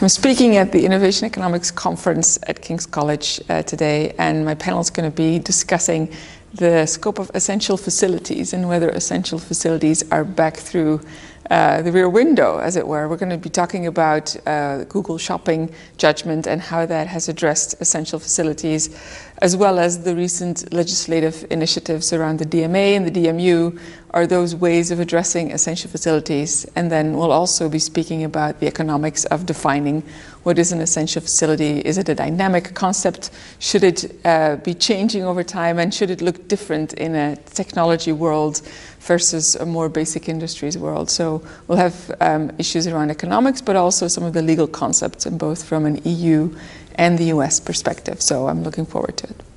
I'm speaking at the Innovation Economics Conference at King's College uh, today, and my panel is going to be discussing the scope of essential facilities and whether essential facilities are back through uh, the rear window, as it were. We're going to be talking about uh, Google shopping judgment and how that has addressed essential facilities, as well as the recent legislative initiatives around the DMA and the DMU are those ways of addressing essential facilities. And then we'll also be speaking about the economics of defining what is an essential facility. Is it a dynamic concept? Should it uh, be changing over time? And should it look different in a technology world versus a more basic industries world? So we'll have um, issues around economics, but also some of the legal concepts, and both from an EU and the US perspective. So I'm looking forward to it.